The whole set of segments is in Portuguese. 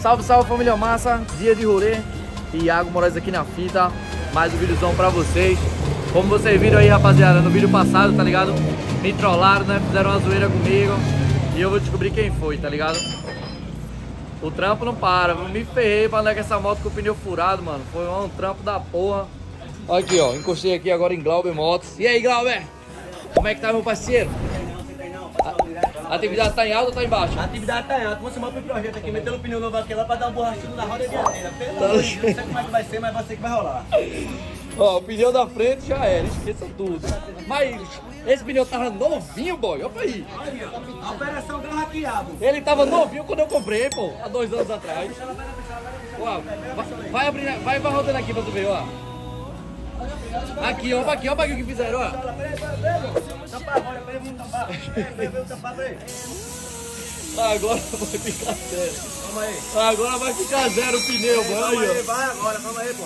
Salve, salve família massa, dia de rolê. Iago Moraes aqui na fita, mais um videozão pra vocês. Como vocês viram aí, rapaziada, no vídeo passado, tá ligado? Me trollaram, né? Fizeram uma zoeira comigo. E eu vou descobrir quem foi, tá ligado? O trampo não para, me ferrei pra andar com essa moto com o pneu furado, mano. Foi um trampo da porra. Aqui, ó, encostei aqui agora em Glauber Motos. E aí, Glauber? Como é que tá, meu parceiro? A atividade tá em alta ou tá em baixa? A atividade tá em alta. Vamos chamar pro projeto aqui, metendo o pneu novo aqui lá pra dar um borrachudo na roda dianteira. Pelo amor de Deus, não sei como é que vai ser, mas vai ser que vai rolar. Ó, o pneu da frente já era, esqueça tudo. Mas esse pneu tava novinho, boy, olha aí. A operação Garra Quiabo. Ele tava novinho quando eu comprei, pô, há dois anos atrás. Ó, vai, vai abrir, vai, vai rodando aqui pra tu ver, ó. Aqui, ó, aqui, ó, aqui o que fizeram, ó. Agora, vamos vamos vai ficar zero. Calma aí. Agora vai ficar zero o pneu, Calma aí, vai agora, calma aí, pô.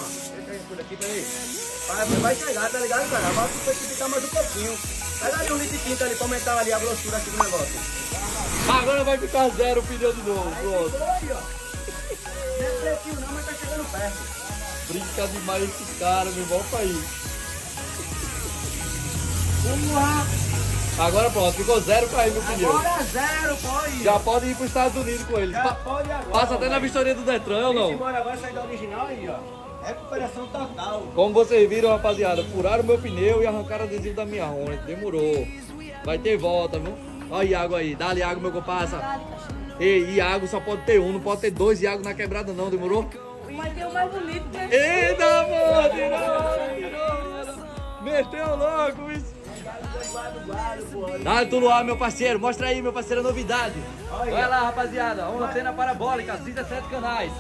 Aqui, peraí. Vai, vai chegar, tá ligado, cara? Vai precipitatar mais um pouquinho. Pega ali um litro de tinta ali pra aumentar ali a grossura aqui do negócio. Agora vai ficar zero o pneu de novo, pronto. Aí, ó. Não é pretinho não, mas tá chegando perto. Brinca demais esses caras, meu irmão, aí. Vamos lá. Agora pronto, ficou zero pra aí meu pneu. Agora zero, pode. Já pode ir para os Estados Unidos com eles. Já Pa- pode agora. Passa até na vistoria do Detran ou não? Embora agora sair da original aí, ó. Recuperação total. Como vocês viram, rapaziada, furaram meu pneu e arrancaram o adesivo da minha Hornet. Demorou. Vai ter volta, viu? Olha o Iago aí. Dá-lhe Iago, meu compassa. Ei, Iago só pode ter um, não pode ter dois Iago na quebrada não, demorou? Mas tem o mais bonito, né? Eita, mano! Tirou, tirou. Meteu louco, isso. Dá tu Luar, meu parceiro. Mostra aí, meu parceiro, a novidade. Olha lá, rapaziada. Uma antena parabólica, 17 canais.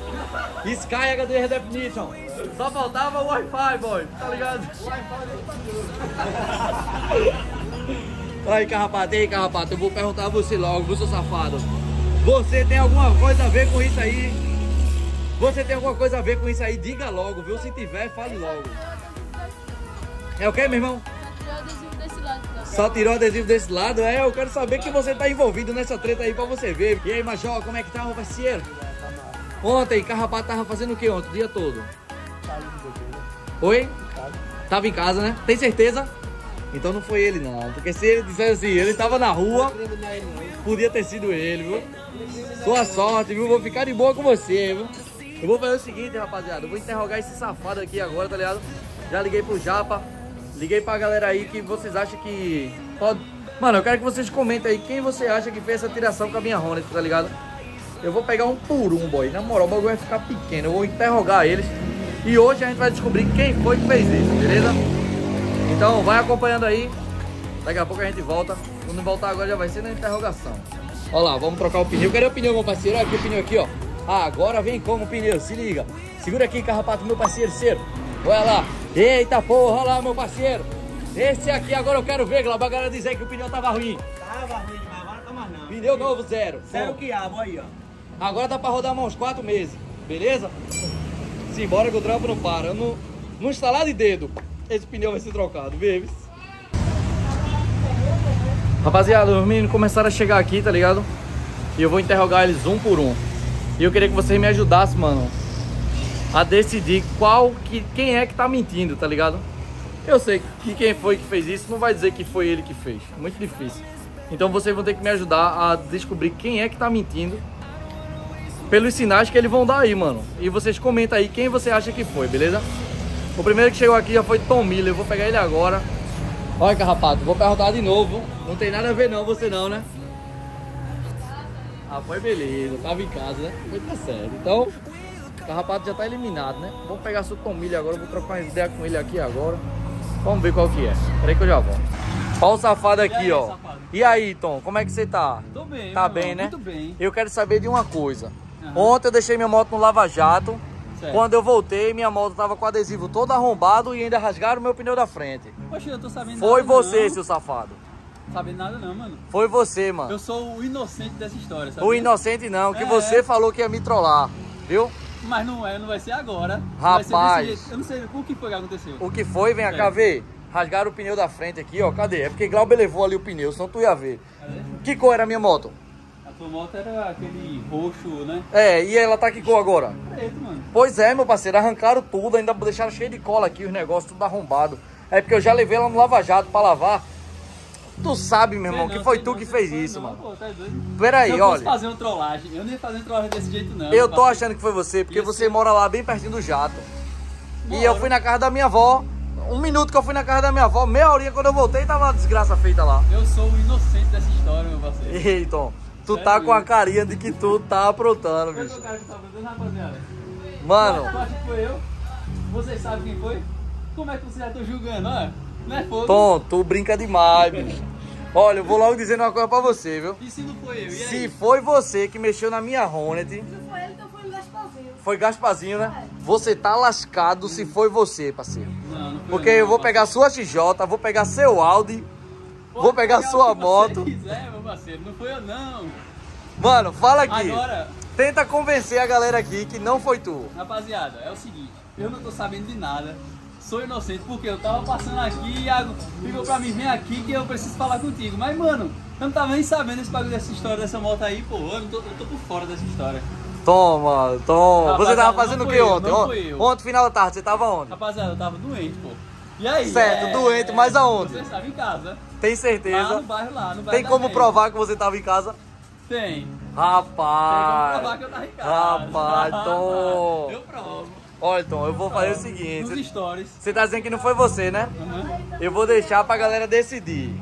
Sky HD High Definition. Só faltava o Wi-Fi, boy. Tá ligado? Aí, carrapato, aí, carrapato. Eu vou perguntar a você logo, viu, seu safado. Você tem alguma coisa a ver com isso aí? Você tem alguma coisa a ver com isso aí? Diga logo, viu? Se tiver, fale logo. É o que, meu irmão? Só tirou o adesivo desse lado? É, eu quero saber que você tá envolvido nessa treta aí pra você ver. E aí, Major, como é que tá, meu parceiro? Ontem, Carrapato tava fazendo o que ontem, o dia todo? Oi? Tava em casa, né? Tem certeza? Então não foi ele não, porque se ele dissesse assim, ele tava na rua, podia ter sido ele, viu? Sua sorte, viu? Vou ficar de boa com você, viu? Eu vou fazer o seguinte, rapaziada, eu vou interrogar esse safado aqui agora, tá ligado? Já liguei pro Japa, liguei pra galera aí que vocês acham que pode... Mano, eu quero que vocês comentem aí quem você acha que fez essa tiração com a minha Hornet, tá ligado? Eu vou pegar um por um, boy. Na moral, o bagulho vai ficar pequeno. Eu vou interrogar eles. E hoje a gente vai descobrir quem foi que fez isso, beleza? Então vai acompanhando aí. Daqui a pouco a gente volta. Quando voltar agora já vai ser na interrogação. Olha lá, vamos trocar o pneu. Cadê o pneu, meu parceiro? Olha aqui o pneu aqui, ó. Ah, agora vem como o pneu, se liga. Segura aqui, carrapato, meu parceiro, cedo. Olha lá. Eita porra, olha lá, meu parceiro. Esse aqui agora eu quero ver, Glauber, a galera dizer que o pneu tava ruim. Tava ruim demais, agora tá mais não. Pneu novo, zero. Zero quiabo aí, ó. Agora dá pra rodar mais uns quatro meses, beleza? Simbora que o trampo não para. No, no instalar de dedo, esse pneu vai ser trocado, baby. Rapaziada, os meninos começaram a chegar aqui, tá ligado? E eu vou interrogar eles um por um. E eu queria que vocês me ajudassem, mano, a decidir qual que quem é que tá mentindo, tá ligado? Eu sei que quem foi que fez isso não vai dizer que foi ele que fez. Muito difícil. Então vocês vão ter que me ajudar a descobrir quem é que tá mentindo pelos sinais que eles vão dar aí, mano. E vocês comentam aí quem você acha que foi, beleza? O primeiro que chegou aqui já foi Tom Miller, eu vou pegar ele agora. Olha, carrapato, vou perguntar de novo. Não tem nada a ver não, você não, né? Ah, foi beleza, tava em casa, né? Foi tá certo. Então, carrapato já tá eliminado, né? Vamos pegar seu Tom Miller agora, vou trocar uma ideia com ele aqui agora. Vamos ver qual que é. Peraí que eu já volto. Olha o safado aqui, aí, ó. safado? E aí, Tom, como é que você tá? Tô bem, Tá bem, irmão, né? Muito bem. Eu quero saber de uma coisa. Ontem eu deixei minha moto no Lava Jato. Certo. Quando eu voltei, minha moto tava com o adesivo todo arrombado e ainda rasgaram o meu pneu da frente. Poxa, eu tô sabendo Foi nada você, não. seu safado. Sabendo nada não, mano. Foi você, mano. Eu sou o inocente dessa história, sabe? O inocente não, que É. você falou que ia me trollar, viu? Mas não é, não vai ser agora. Rapaz. Vai ser desse jeito. Eu não sei o que foi que aconteceu. O que foi, vem cá É. ver. Rasgaram o pneu da frente aqui, ó. Cadê? É porque Glauber levou ali o pneu, senão tu ia ver. Que cor era a minha moto? A Tua moto era aquele roxo, né? É, e ela tá que cor agora? Preto, mano. Pois é, meu parceiro, arrancaram tudo, ainda deixaram cheio de cola aqui, os negócios tudo arrombado. É porque eu já levei ela no Lava Jato pra lavar. Tu sabe, meu irmão, Sei que não, foi tu não, que fez foi isso, não, mano. Pô, tá doido. Peraí, Se eu olha. fazer uma trollagem, eu não ia fazer uma trollagem desse jeito, não. Eu tô achando que foi você, porque você ser. mora lá bem pertinho do jato. E Moro. eu fui na casa da minha avó. Um minuto que eu fui na casa da minha avó, meia horinha quando eu voltei, tava uma desgraça feita lá. Eu sou o inocente dessa história, meu parceiro. Ei, Tom, tu Sério tá com a carinha de que tu tá aprontando, Qual é bicho. o cara que tá mandando, rapaziada? Mano, Tu acha que foi eu? Vocês sabem quem foi? Como é que vocês já estão julgando, ó? Não é fogo? Tom, tu brinca demais, bicho. Olha, eu vou logo dizendo uma coisa pra você, viu? E se não foi eu? E Se foi você que mexeu na minha Hornet, Se não foi ele, então foi o Gasparzinho. foi Gasparzinho, né? Você tá lascado se foi você, parceiro. Não, não foi Porque eu, eu não, vou pegar sua XJ, vou pegar seu Audi, Pode vou pegar o sua moto. Você quiser, meu parceiro. Não foi eu, não. Mano, fala aqui. Agora, Tenta convencer a galera aqui que não foi tu. rapaziada, é o seguinte. Eu não tô sabendo de nada. Sou inocente porque eu tava passando aqui e Iago ligou pra mim, vem aqui que eu preciso falar contigo. Mas, mano, eu não tava nem sabendo esse bagulho dessa história dessa moto aí, pô. Eu, tô, eu tô por fora dessa história. Toma, toma. Você Rapaziada, tava fazendo o que eu, ontem? não Ont- fui eu. Ontem, final da tarde, você tava onde? Rapaziada, eu tava doente, pô. E aí? Certo, é, doente, mas aonde? Você sabe, em casa. Tem Lá certeza? no bairro lá, no bairro Tem como provar que você tava em casa? Tem. Tem como Rapaz. provar que eu tava em casa. Rapaz, Tom. Eu provo. Olha, Tom, eu vou fazer o Nos seguinte. stories. Você tá dizendo que não foi você, né? Uhum. Eu vou deixar pra galera decidir.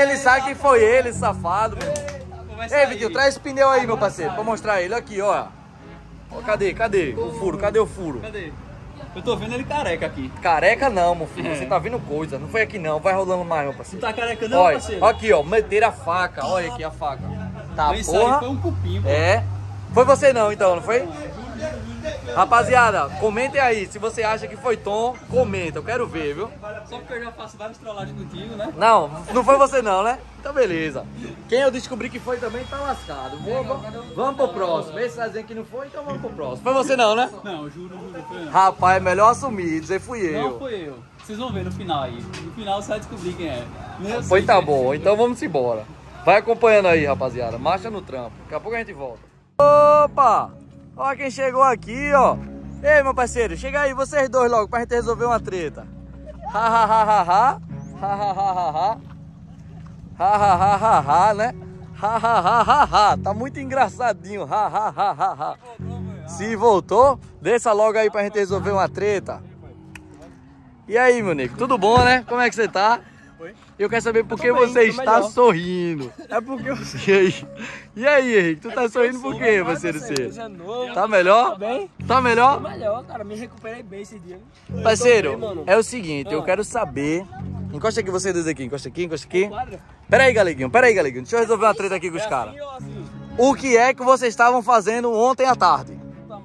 Ele sabe que foi ele, safado, Ei. Vitinho, traz esse pneu aí, meu parceiro, pra mostrar ele. Aqui, ó. Ó, Cadê? Cadê? O furo, cadê o furo? Cadê? Eu tô vendo ele careca aqui. Careca não, meu filho. É. Você tá vendo coisa. Não foi aqui não. Vai rolando mais, meu Não parceiro. tá careca não, Olha, parceiro? aqui, ó. Meteram a faca. Olha aqui a faca. Tá, Isso aí porra. foi um cupim, pô. É. Foi você não, então, não foi? Rapaziada, comentem aí. Se você acha que foi Tom, comenta. Eu quero ver, viu? Só porque eu já faço várias trollagens contigo, né? Não, não foi você não, né? Então beleza. Quem eu descobri que foi também tá lascado. Vou- vamos, vamos pro próximo. Esse tá dizendo que não foi, então vamos pro próximo. Foi você não, né? Não, eu juro, juro. Foi eu. Rapaz, é melhor assumir, dizer fui Não eu. foi eu. Vocês vão ver no final aí. No final você vai descobrir quem é. Eu Foi sei tá quem é. bom, então vamos embora. Vai acompanhando aí, rapaziada. Marcha no trampo. Daqui a pouco a gente volta. Opa! Ó quem chegou aqui, ó. Ei, meu parceiro, chega aí, vocês dois logo, pra gente resolver uma treta. Ha ha ha ha ha. Ha ha ha ha ha. Ha ha ha ha ha, né? Ha ha ha ha ha. Tá muito engraçadinho. Ha ha ha ha ha. Se voltou, desça logo aí pra gente resolver uma treta. E aí, meu nego, tudo bom, né? Como é que você tá? Eu quero saber por que bem, você está melhor. sorrindo. É porque eu E aí? E aí, Henrique? Tu tá sorrindo por quê, parceiro seu? É novo. Tá melhor? Tá bem? Tá melhor? Melhor, cara. Me recuperei bem esse dia. Parceiro, Eu bem, é o seguinte, eu Ah. quero saber. Encosta aqui vocês dois aqui, encosta aqui, encosta aqui. Pera aí, galeguinho, pera aí, galeguinho. Deixa eu resolver uma treta aqui com os É caras. assim ou assim? O que é que vocês estavam fazendo ontem à tarde? Tá?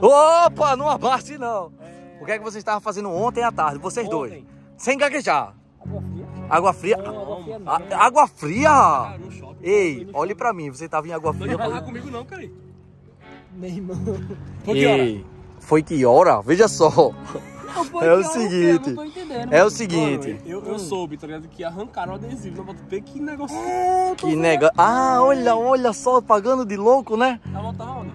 Opa, não abaste não. O que é que vocês estavam fazendo ontem à tarde, vocês dois? Ontem. Sem gaguejar. Água fria? Água fria? Não, água fria não. A- Água fria? Cara, no shopping. Ei, olhe pra mim, você tava em água Não fria. lá foi- comigo não, cara. Meu irmão. Foi que hora? Ei, foi que hora? Veja só. Não, foi É o seguinte, não. É o seguinte. eu, eu soube, tá ligado? Que arrancaram o adesivo na moto. Vê que negócio. Que nega. Ah, olha, olha só, pagando de louco, né?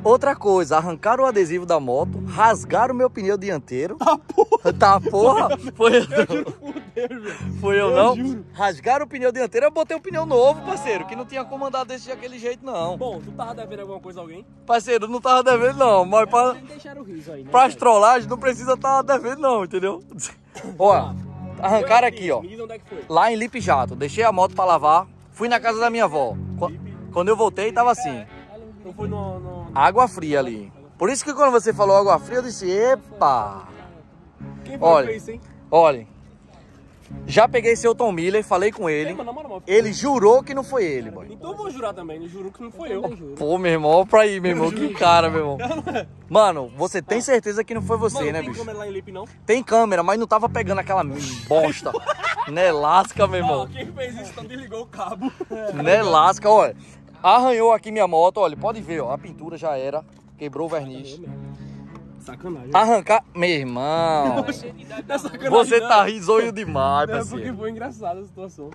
Outra coisa, arrancaram o adesivo da moto, rasgaram o meu pneu dianteiro. Tá porra! Tá porra! Foi eu não. Foi eu Eu não. juro. Rasgaram o pneu dianteiro, eu botei um pneu novo, parceiro, que não tinha como andar desse daquele jeito, não. Bom, tu tava devendo alguma coisa a alguém? Parceiro, não tava devendo, não, mas pra, Nem deixaram o riso aí, né? pras trollagens não precisa estar devendo, não, entendeu? Ó, arrancaram aqui, ó. É que foi. Lá em Lipe Jato, deixei a moto pra lavar, fui na casa da minha avó. Qu- Quando eu voltei, tava assim. Então foi no... Água fria ali. Por isso que quando você falou água fria, eu disse, epa! Quem foi Olha. isso, hein? Olhem, já peguei seu Tom Miller, falei com Ei, ele. mano, na moral, Ele jurou que não foi ele, boy. Então eu vou jurar também, eu juro que não foi eu. Pô, meu irmão, olha pra aí, meu irmão. Que cara, meu irmão. Mano, você tem certeza que não foi você, Mano, né, tem bicho? câmera lá em Lipe, não? Tem câmera, mas não tava pegando aquela bosta. né, lasca, meu Ó, irmão. quem fez isso então desligou o cabo. Né, lasca, olha. Arranhou aqui minha moto, olha, pode ver, ó. A pintura já era. Quebrou o verniz. Sacanagem. Arrancar. Meu irmão. Não é Você tá risonho demais, É porque foi engraçada a situação.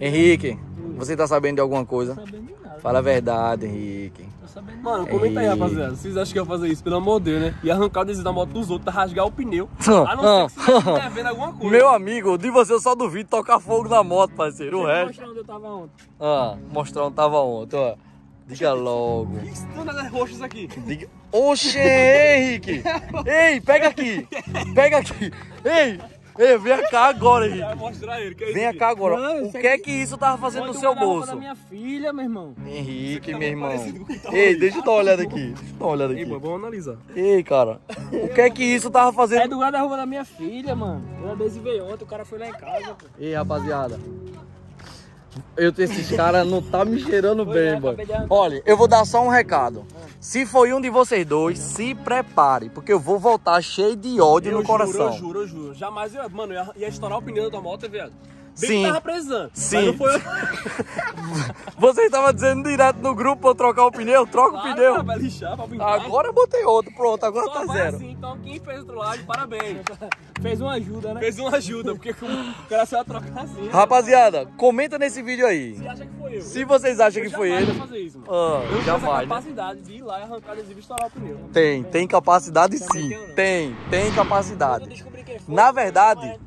Henrique, você tá sabendo de alguma coisa? sabendo de nada. Fala a verdade, Henrique. Tô sabendo de Mano, comenta aí, rapaziada. Vocês acham que eu ia fazer isso, pelo amor de Deus, né? E arrancar o adesivo da moto dos outros, rasgar o pneu. A não ser que vendo alguma coisa. Meu amigo, de você eu só duvido tocar fogo na moto, parceiro. O resto. mostrar onde eu tava ontem. Ah, mostrar onde tava ontem, ó. Diga logo. Isso, tudo é roxo isso aqui. Diga... Oxê, Henrique! Ei, pega aqui! Pega aqui! Ei! Ei, vem cá agora, Vai Henrique! mostrar ele. É aqui? cá agora. Não, O que é que isso tava fazendo no seu bolso? da minha filha, meu irmão. Henrique, tá meu muito irmão. tava Ei, deixa eu dar uma olhada aqui. Deixa eu dar uma olhada Ei, mano, aqui. vamos analisar. Ei, cara. O que é que isso tava É fazendo? do guarda-roupa da minha filha, mano. Eu adesivei ontem, o cara foi lá em casa, pô. Ei, rapaziada. Eu, esses caras não tá me cheirando bem, mano. Olha, eu vou dar só um recado. Se foi um de vocês dois, se prepare, porque eu vou voltar cheio de ódio eu no coração. Juro, eu juro, eu juro. Jamais, eu, mano, eu ia, ia estourar o pneu da tua moto, viado. Bem Sim. que tava precisando. Sim. Mas não foi... Você estava dizendo direto no grupo pra eu trocar o pneu, troca o Claro, pneu. Vai lixar pintar. Agora eu botei outro, pronto, agora Só tá vai zero. assim, então quem fez outro lado, parabéns. Fez uma ajuda, né? Fez uma ajuda, porque o cara só trocar assim. né? Rapaziada, comenta nesse vídeo aí. Você acha que foi eu? Se vocês acham que Eu foi jamais ele, fazer isso, mano. ah, Eu já vai, né? capacidade de ir lá e arrancar adesivo e estourar o pneu. Tem, tem capacidade Também sim. tenho, não. Tem, tem capacidade. descobri quem foi, Na eu verdade-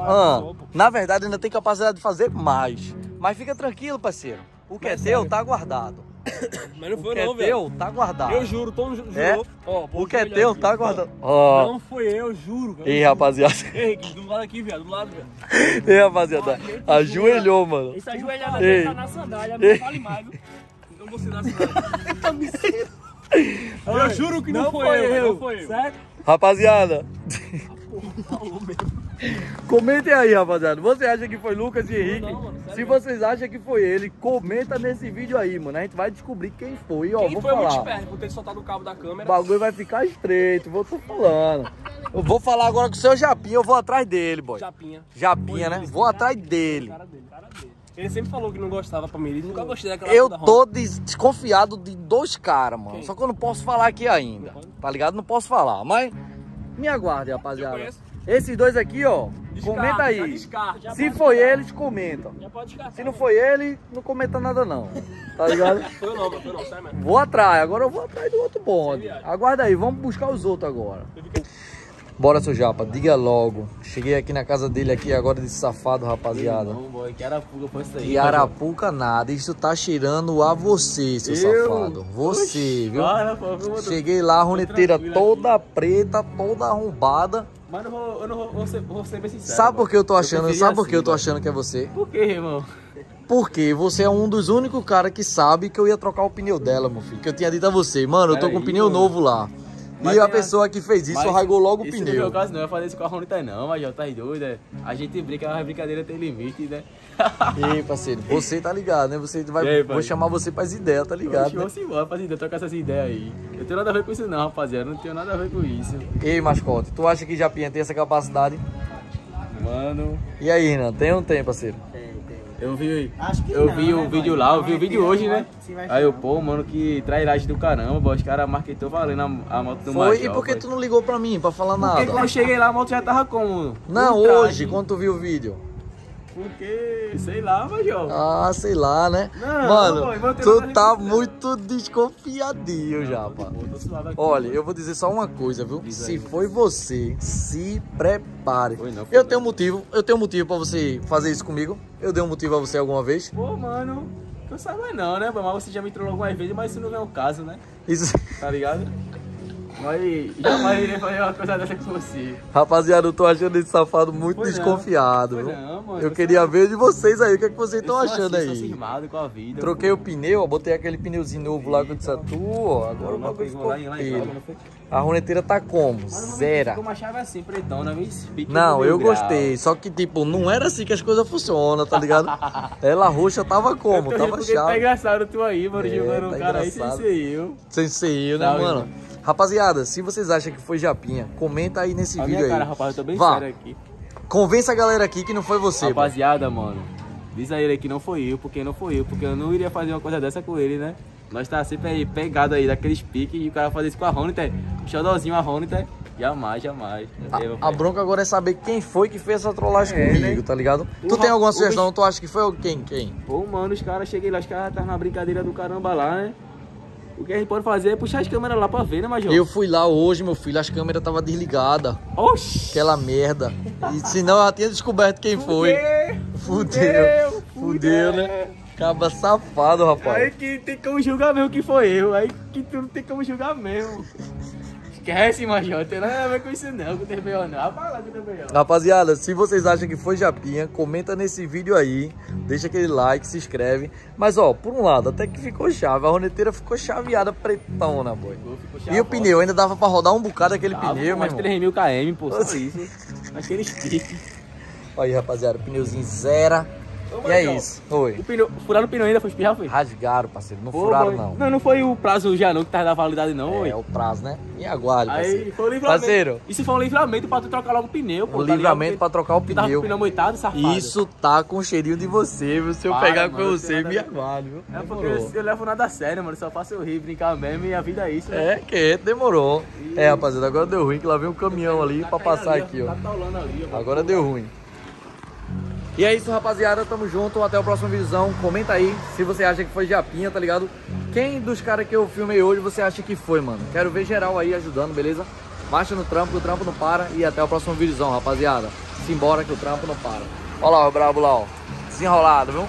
Ah, na verdade, ainda tem capacidade de fazer mais. Mas fica tranquilo, parceiro. O que é Mas teu sério. tá guardado. Mas não O foi que é não, velho. teu tá guardado. Eu juro, Tom ju- jurou. É? Ó, O que é teu aqui. tá guardado. Ó. Não foi eu, juro. velho. Ei, rapaziada. Ei, do lado aqui, viado, do lado, velho. Ei, rapaziada. Ajoelhou, mano. Esse ajoelhado Ei. aqui tá na sandália, não vale mais, viu? Não vou ser na sandália. Eu juro que não, foi, eu, velho, não foi eu. Certo? Rapaziada. Comentem aí, rapaziada. Você acha que foi Lucas e Henrique? Não, mano, Se vocês acham que foi ele, comenta nesse vídeo aí, mano. A gente vai descobrir quem foi. Ó, Quem vou foi muito falar. esperto por ter soltado o cabo da O câmera. bagulho vai ficar estreito, vou tô falando. Eu vou falar agora com o seu Japinha, eu vou atrás dele, boy. Japinha. Japinha, né? Vou atrás dele. Cara dele, cara dele. Ele sempre falou que não gostava pra mim, ele nunca gostei daquela Eu tô des- desconfiado de dois caras, mano. Quem? Só que eu não posso falar aqui ainda. Tá ligado? Não posso falar. Mas me aguarde, Eu rapaziada. conheço. Esses dois aqui, ó. Descarta, comenta já aí. descarta, já Se foi descartar. eles, comentam. Já pode descartar. Se não foi ele, não comenta nada não. Tá ligado? Foi não, foi não, sério mesmo. Vou atrás, agora eu vou atrás do outro bonde. Aguarda aí, vamos buscar os outros agora. Bora, seu Japa, diga logo. Cheguei aqui na casa dele aqui agora de safado, rapaziada. Não, boy, que arapuca foi isso aí. E Arapuca nada, isso tá cheirando a você, seu Eu? safado. Você, viu? Pô, viu, mano? Cheguei lá, a roneteira toda preta, toda arrombada. Mas não vou, eu não vou, vou, ser, vou ser bem sincero. Sabe por que eu tô achando? preferi Sabe por que assim, eu tô boy. achando que é você? Por quê, irmão? Porque você é um dos únicos caras que sabe que eu ia trocar o pneu dela, meu filho. Que eu tinha dito a você, mano, eu tô com um Peraí, pneu mano. novo lá. Mas e a pessoa que fez isso Mas rasgou logo o Isso no meu pneu. caso não, eu ia fazer isso com a Ronita não, mas já tá doido, é. A gente brinca, mas a brincadeira tem limite, né? Ei, parceiro, você tá ligado, né? Você vai, aí, vou chamar você pras ideias, tá ligado? Oxe, Né? Vamos embora, rapaziada, trocar essas ideias aí. Eu tenho nada a ver com isso não, rapaziada, não tenho nada a ver com isso. Ei, mascote, tu acha que Japinha tem essa capacidade? Mano, E aí, Renan, tem ou não tem, parceiro? Eu vi, Acho que eu não, vi né, o vídeo lá, eu Não vi o vídeo hoje, né? Aí eu, pô, mano, que trairagem do caramba, boy, os caras marketou valendo a, a moto do Foi, e Major, por que tu não ligou pra mim, pra falar Porque quando nada? eu cheguei lá, a moto já tava como? Não, hoje, quando tu viu o vídeo. Porque, sei lá, Major. Ah, sei lá, né? Não, Mano, tu tá muito desconfiadinho já, pá. Aqui. Olha, eu vou dizer só uma coisa, viu? Diz Se aí. foi você, se prepare. Foi não, foi Eu não. tenho um motivo, eu tenho um motivo pra você fazer isso comigo. Eu dei um motivo a você alguma vez. Pô, mano, não sabe mais não, né? Mas você já me trollou algumas vezes, mas isso não é o caso, né? Isso, Tá ligado? Mas jamais iria fazer uma coisa dessa com você. rapaziada, eu tô achando esse safado muito Foi não. desconfiado, viu? não, mano. Eu queria ver de vocês aí, o que, é que vocês estão Eu sou achando assim, aí? cismado com a vida. Troquei o pneu, ó, botei aquele pneuzinho novo lá que eu disse a tu, ó. Agora o Não, bagulho ficou lá não? A roneteira tá como? Zera. Ficou uma chave assim, pretona, meio pique Não, do eu mil grau. gostei. Só que, tipo, não era assim que as coisas funcionam, tá ligado? Ela roxa tava como? Eu Tava Tá chave. engraçado tu aí, mano, É, jogando tá um cara aí sem ser eu. Sem ser eu, né, mano? Rapaziada, se vocês acham que foi Japinha, comenta aí nesse A vídeo aí. cara, rapaz, eu tô bem Vá. sério aqui. Convença a galera aqui que não foi você. Rapaziada, mano, diz a ele que não foi eu, porque não foi eu, porque eu não iria fazer uma coisa dessa com ele, né? Nós tá sempre aí pegado aí daqueles piques e o cara fazer isso com a Honiter, o xodózinho a Honiter. Jamais, jamais. Eu- A, a bronca agora é saber quem foi que fez essa trollagem É, comigo, né? tá ligado? O Tu tem alguma sugestão? Tu acha que foi quem? Quem? Pô, mano, os caras, cheguei lá, os caras estavam na brincadeira do caramba lá, né? O que a gente pode fazer é puxar as câmeras lá pra ver, né, Major? Eu fui lá hoje, meu filho, as câmeras estavam desligadas. Oxi! Aquela merda. E senão eu já tinha descoberto quem foi. Fudeu. Fudeu, né? Acaba safado, Aí rapaz. que tem como julgar mesmo que foi eu. Aí que tu não tem como julgar mesmo. Esquece, Major. Não tem nada a ver com isso não, com o TBO não. Lá com o TBO. Rapaziada, se vocês acham que foi Japinha, comenta nesse vídeo aí, deixa aquele like, se inscreve. Mas ó, por um lado, até que ficou chave, a roneteira ficou chaveada pretona, boy. E o pneu, ainda dava pra rodar um bocado aquele Tava pneu, meu mais irmão. 3 mil km, pô. Só isso. Aquele stick. Aí, rapaziada, pneuzinho zero. E é isso. Oi. O pneu, furaram o pneu ainda, foi espirrar, foi? Rasgaram, parceiro, não Pô, furaram não. Não, não foi o prazo já não que tava da validade não, oi. É o prazo, né? E aguarde, Aí parceiro. foi o livramento. Parceiro. Isso foi um livramento pra tu trocar logo o pneu, pô. O tá ligado? livramento pra Porque trocar o tu tava com pneu. o pneu moitado, safado. Isso tá com cheirinho de você, viu? Se eu Para, pegar com mano, você, tem nada me aguarde, viu? É porque eu, eu levo nada a sério, mano. Só faço eu rir, brincar mesmo e a vida é isso. né? É, que demorou. É, rapaziada, agora deu ruim, que lá vem um caminhão ali pra passar aqui, ó. Tá ali, ó. Agora deu ruim. E é isso, rapaziada. Tamo junto. Até o próximo visão. Comenta aí se você acha que foi Japinha, tá ligado? Quem dos caras que eu filmei hoje você acha que foi, mano? Quero ver geral aí ajudando, beleza? Marcha no trampo, o trampo não para. E até o próximo visão, rapaziada. Simbora que o trampo não para. Olha lá o brabo lá, ó. Desenrolado, viu?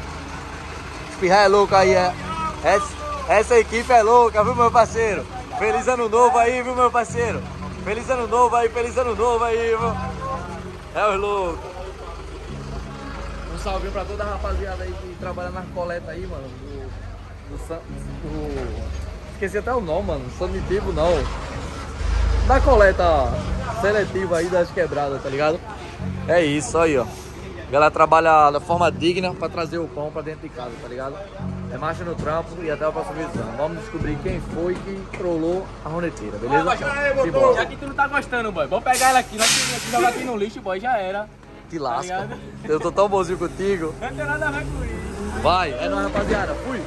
Espirrar é louco aí, é. Essa, essa equipe é louca, viu, meu parceiro? Feliz ano novo aí, viu, meu parceiro? Feliz ano novo aí, feliz ano novo aí, viu? É os loucos. Um salve pra toda a rapaziada aí que trabalha nas coletas aí, mano. Do, do, do- Esqueci até o nome, mano. Sanitivo não. Da coleta seletiva aí das quebradas, tá ligado? É isso aí, ó. A galera trabalha da forma digna pra trazer o pão pra dentro de casa, tá ligado? É marcha no trampo e até a próxima visão. Vamos descobrir quem foi que trollou a roneteira, beleza? Simbora. Já que tu não tá gostando, boy. Vamos pegar ela aqui, nós temos aqui, jogar aqui no lixo, boy. Já era. Te lasca. ligado? Eu tô tão bonzinho contigo. Não tem nada a ver com isso. Vai, é nóis, rapaziada. Fui.